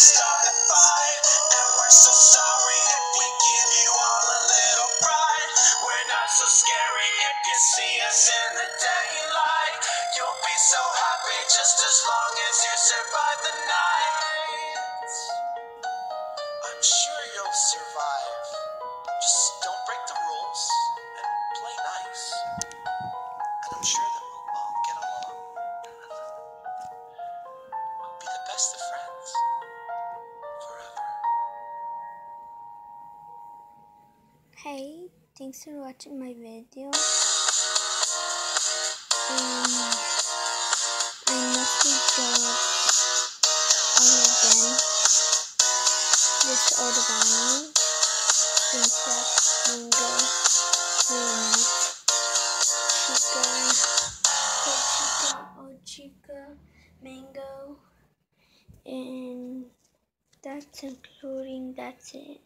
start a fight. And we're so sorry if we give you all a little pride. We're not so scary if you see us in the daylight. You'll be so happy just as long as you survive the night. I'm sure you'll survive. Just don't break the rules and play nice. And I'm sure that we'll all get along. We'll be the best of Hey, thanks for watching my video. And I be job oh, all again. This Odavani, Princess, Mingo, Luna, Chica, Hey Chica, Oh Chica, Mango, and that's including, that's it.